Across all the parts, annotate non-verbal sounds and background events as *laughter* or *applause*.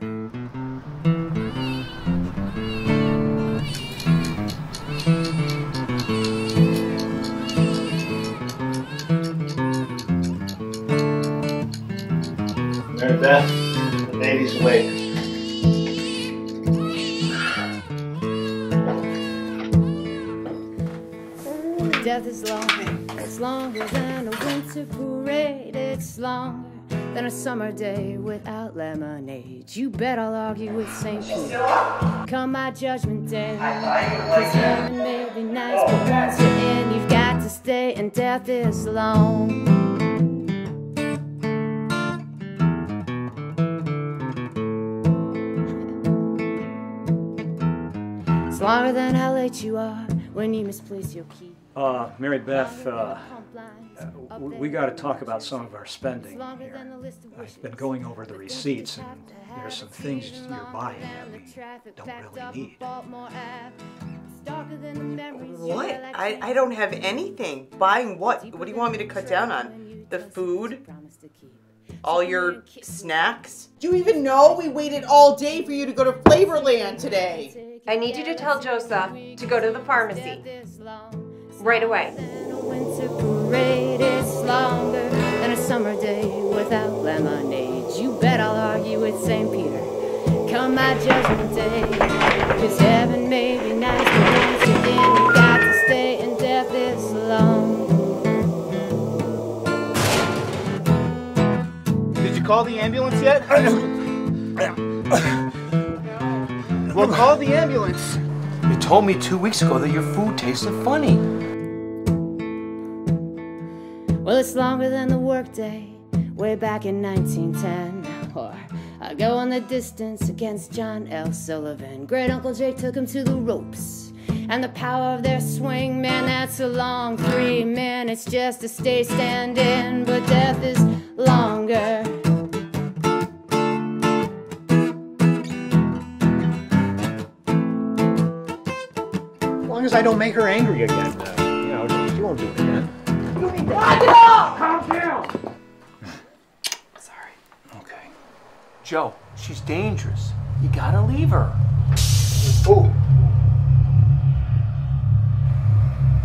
Mary Beth, the baby's awake. Death is long, it's longer than a winter parade. It's longer than a summer day without lemonade. You bet I'll argue with St. Peter. Come my judgment day. Cause heaven may be nice, but once you're in, you've got to stay, and death is long. It's longer than how late you are when you misplace your key. Uh, Mary Beth, uh, we, we got to talk about some of our spending here. I've been going over the receipts, and there's some things you're buying that we don't really need. What? I, I don't have anything. Buying what? What do you want me to cut down on? The food? All your snacks? Do you even know we waited all day for you to go to Flavorland today? I need you to tell Joseph to go to the pharmacy right away. Winter parade is longer than a summer day without lemonade. You bet I'll argue with St. Peter. Come my judgment day. Cause heaven may be nice, but once you're in, you got to stay, and death is long. Did you call the ambulance yet? well, call the ambulance. You told me two weeks ago that your food tasted funny. Well, it's longer than the workday, way back in 1910. *laughs* Or I go on the distance against John L. Sullivan. Great Uncle Jake took him to the ropes. And the power of their swing, man, that's a long three minutes just to stay standing. But death is longer. As long as I don't make her angry again, uh, you know, she won't do it again. Joe, she's dangerous. You gotta leave her. Oh,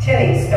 get divorced.